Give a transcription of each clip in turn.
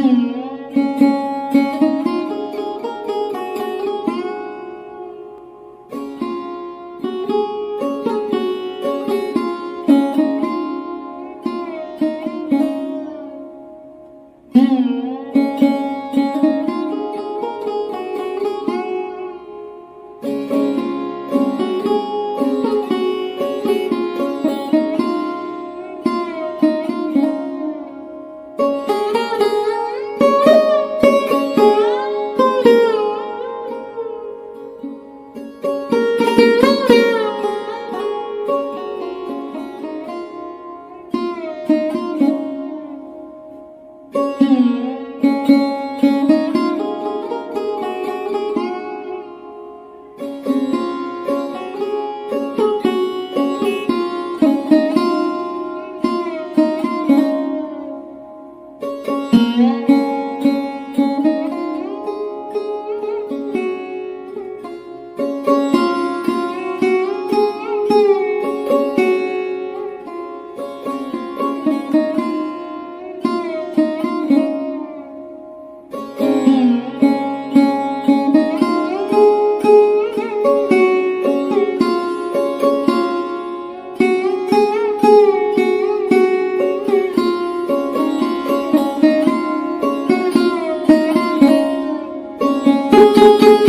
Mm-hmm.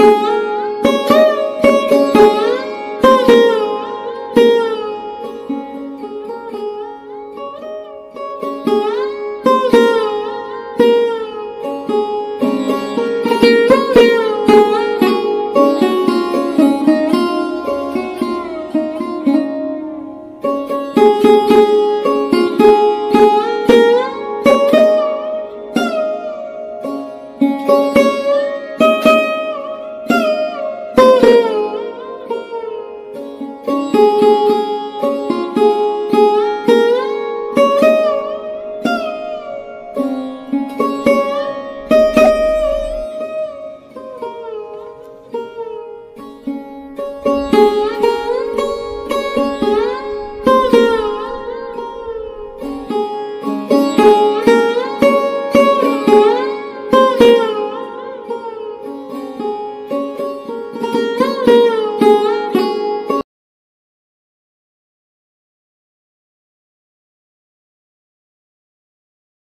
you.